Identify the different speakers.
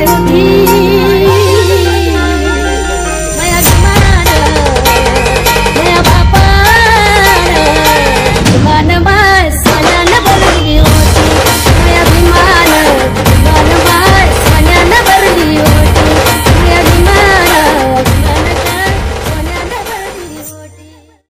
Speaker 1: good.